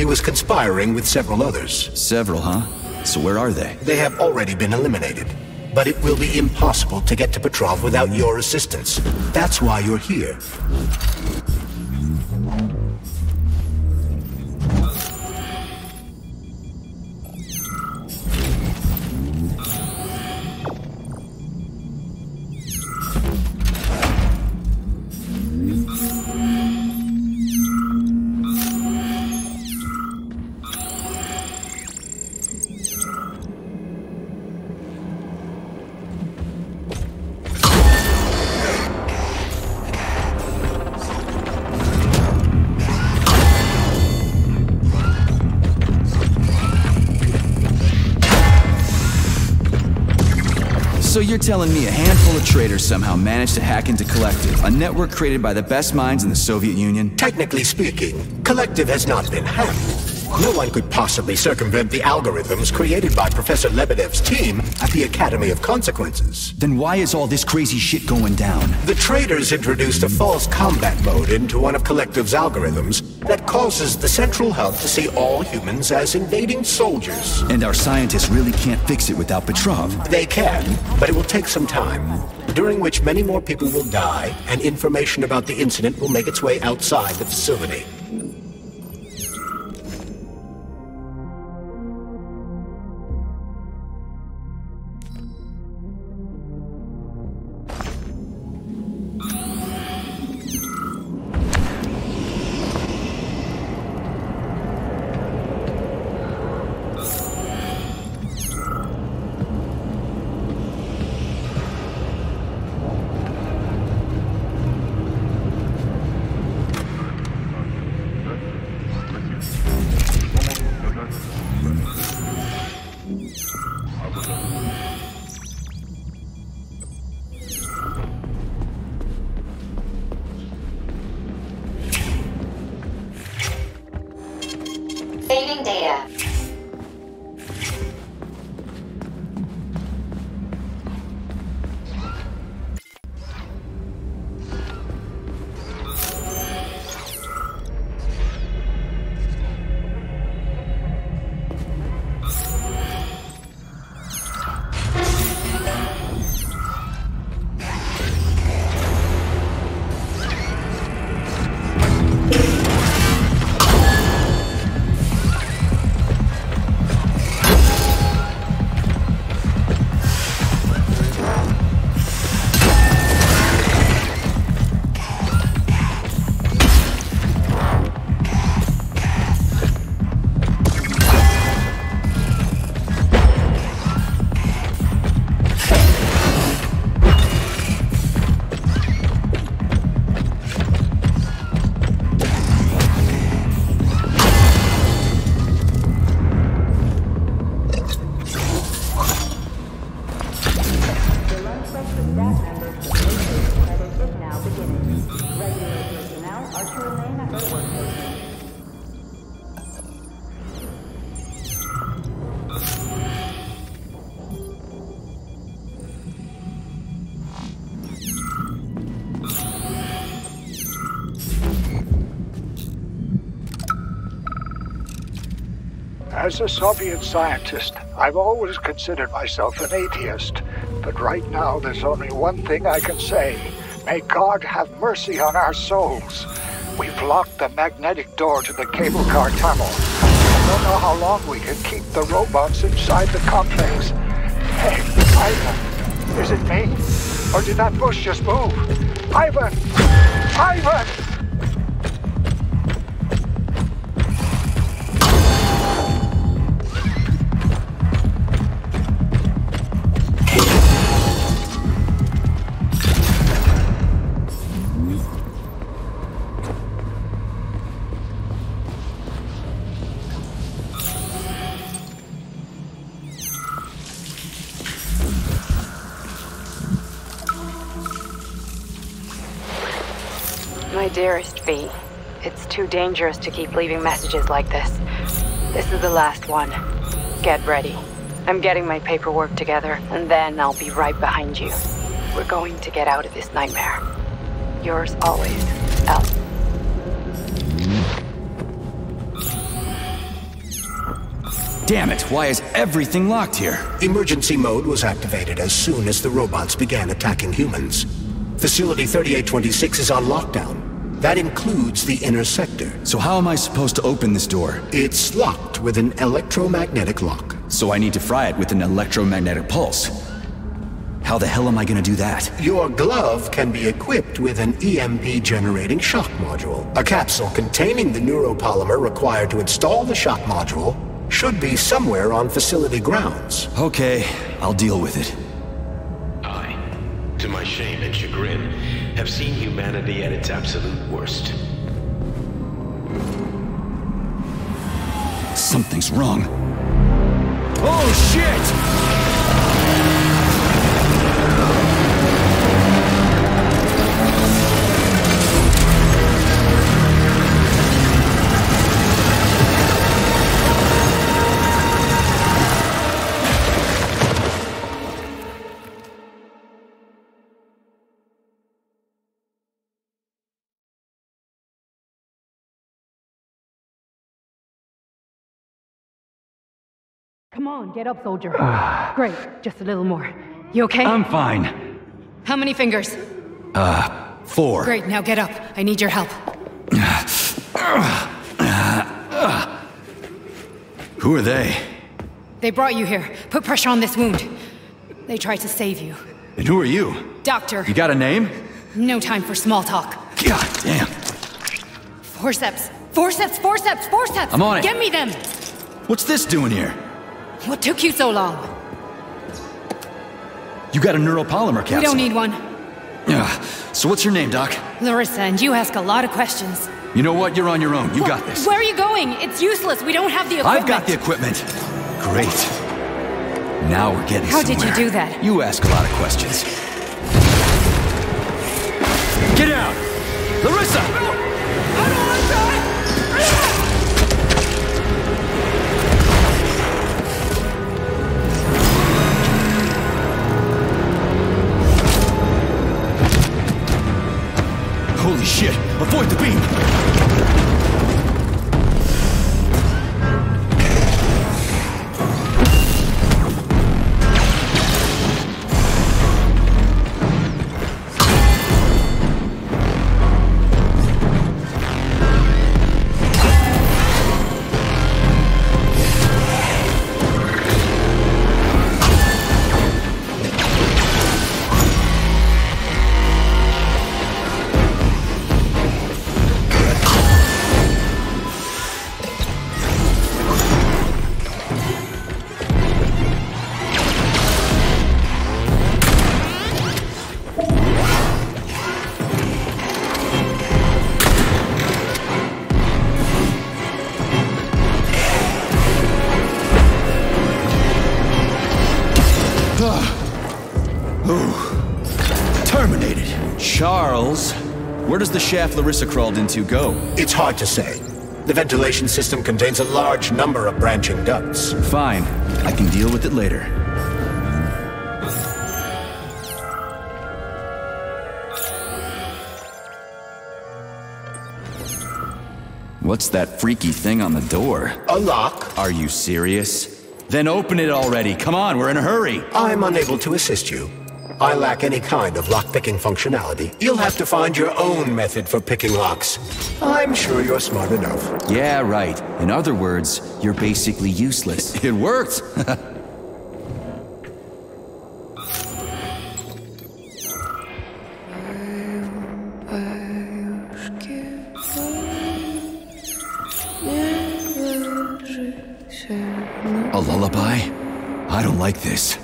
He was conspiring with several others. Several, huh? So where are they? They have already been eliminated. But it will be impossible to get to Petrov without your assistance. That's why you're here. You're telling me a handful of traitors somehow managed to hack into Collective, a network created by the best minds in the Soviet Union? Technically speaking, Collective has not been hacked. No one could possibly circumvent the algorithms created by Professor Lebedev's team at the Academy of Consequences. Then why is all this crazy shit going down? The traitors introduced a false combat mode into one of Collective's algorithms that causes the central hub to see all humans as invading soldiers. And our scientists really can't fix it without Petrov. They can, but it will take some time, during which many more people will die, and information about the incident will make its way outside the facility. As a Soviet scientist, I've always considered myself an atheist. But right now, there's only one thing I can say. May God have mercy on our souls. We've locked the magnetic door to the cable car tunnel. I don't know how long we can keep the robots inside the complex. Hey, Ivan, is it me? Or did that bush just move? Ivan! Ivan! My dearest V, it's too dangerous to keep leaving messages like this. This is the last one. Get ready. I'm getting my paperwork together, and then I'll be right behind you. We're going to get out of this nightmare. Yours always, L. damn it, why is everything locked here? Emergency mode was activated as soon as the robots began attacking humans. Facility 3826 is on lockdown. That includes the inner sector. So how am I supposed to open this door? It's locked with an electromagnetic lock. So I need to fry it with an electromagnetic pulse. How the hell am I gonna do that? Your glove can be equipped with an EMP generating shock module. A capsule containing the neuropolymer required to install the shock module should be somewhere on facility grounds. Okay, I'll deal with it. I, to my shame and chagrin, have seen humanity at its absolute worst. Something's wrong. Oh shit! Come on, get up, soldier. Ah. Great, just a little more. You okay? I'm fine. How many fingers? Uh, four. Great, now get up. I need your help. Who are they? They brought you here. Put pressure on this wound. They tried to save you. And who are you? Doctor, You got a name? no time for small talk. God damn. Forceps, forceps, forceps, forceps! I'm on it. Get me them! What's this doing here? What took you so long? You got a neuropolymer capsule. We don't need one. Yeah. So what's your name, Doc? Larissa, and you ask a lot of questions. You know what? You're on your own. You got this. Where are you going? It's useless. We don't have the equipment. I've got the equipment. Great. Now we're getting How did you do that? You ask a lot of questions. Get out! Larissa! I Avoid the beam! Where does the shaft Larissa crawled into go? It's hard to say. The ventilation system contains a large number of branching ducts. Fine. I can deal with it later. What's that freaky thing on the door? A lock? Are you serious? Then open it already. Come on, we're in a hurry. I'm unable to assist you. I lack any kind of lock-picking functionality. You'll have to find your own method for picking locks. I'm sure you're smart enough. Yeah, right. In other words, you're basically useless. It worked. A lullaby? I don't like this.